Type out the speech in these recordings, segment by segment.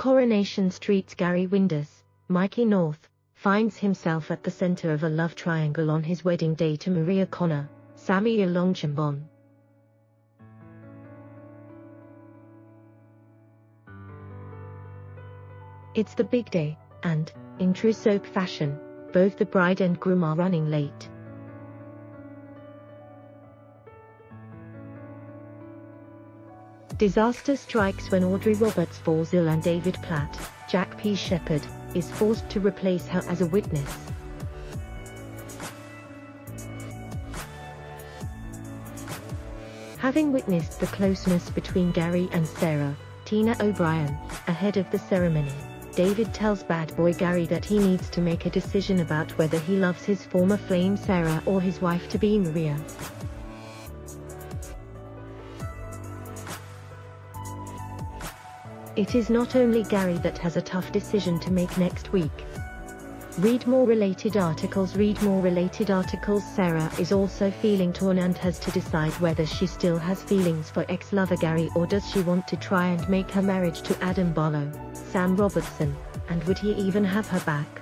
Coronation Street's Gary Windass, Mikey North, finds himself at the center of a love triangle on his wedding day to Maria Connor, Samia Longchambon. It's the big day, and, in true soap fashion, both the bride and groom are running late. Disaster strikes when Audrey Roberts falls ill and David Platt, Jack P. Shepherd, is forced to replace her as a witness. Having witnessed the closeness between Gary and Sarah, Tina O'Brien, ahead of the ceremony, David tells bad boy Gary that he needs to make a decision about whether he loves his former flame Sarah or his wife-to-be Maria. It is not only Gary that has a tough decision to make next week. Read more related articles Read more related articles Sarah is also feeling torn and has to decide whether she still has feelings for ex-lover Gary or does she want to try and make her marriage to Adam Barlow, Sam Robertson, and would he even have her back?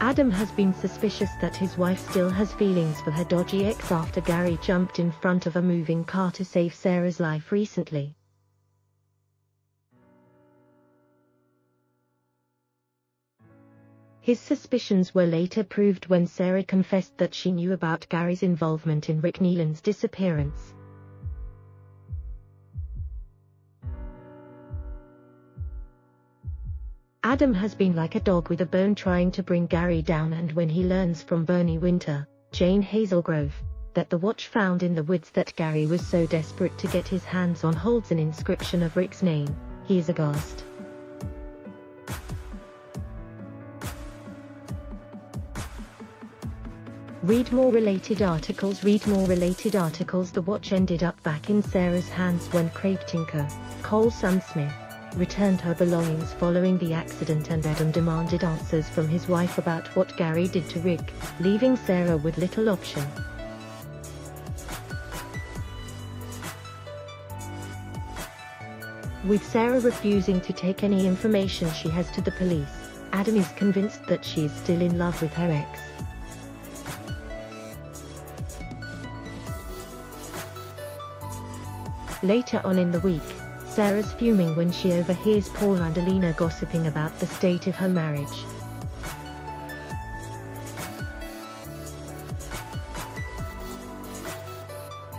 Adam has been suspicious that his wife still has feelings for her dodgy ex after Gary jumped in front of a moving car to save Sarah's life recently. His suspicions were later proved when Sarah confessed that she knew about Gary's involvement in Rick Neelan's disappearance. Adam has been like a dog with a bone trying to bring Gary down and when he learns from Bernie Winter, Jane Hazlegrove, that the watch found in the woods that Gary was so desperate to get his hands on holds an inscription of Rick's name, he is aghast. Read more related articles Read more related articles The watch ended up back in Sarah's hands when Craig Tinker, Colson Smith, returned her belongings following the accident and Adam demanded answers from his wife about what Gary did to Rick, leaving Sarah with little option. With Sarah refusing to take any information she has to the police, Adam is convinced that she is still in love with her ex. Later on in the week, Sarah's fuming when she overhears Paul and Alina gossiping about the state of her marriage.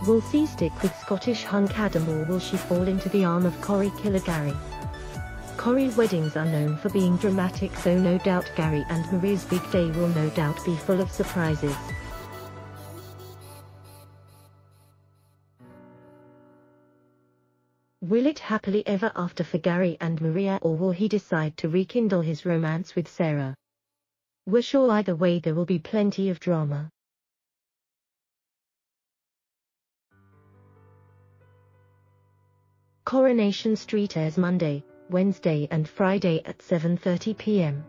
Will she stick with Scottish hunk Adam or will she fall into the arm of Corrie killer Gary? Corrie weddings are known for being dramatic so no doubt Gary and Marie's big day will no doubt be full of surprises. Will it happily ever after for Gary and Maria or will he decide to rekindle his romance with Sarah? We're sure either way there will be plenty of drama. Coronation Street airs Monday, Wednesday and Friday at 7.30 p.m.